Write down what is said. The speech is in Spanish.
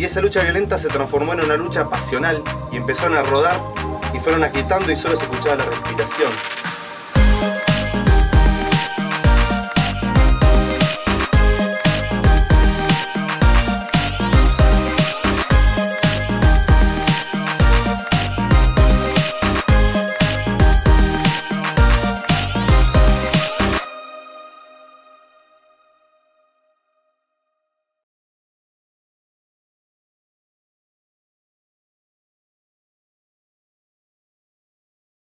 Y esa lucha violenta se transformó en una lucha pasional y empezaron a rodar y fueron agitando y solo se escuchaba la respiración.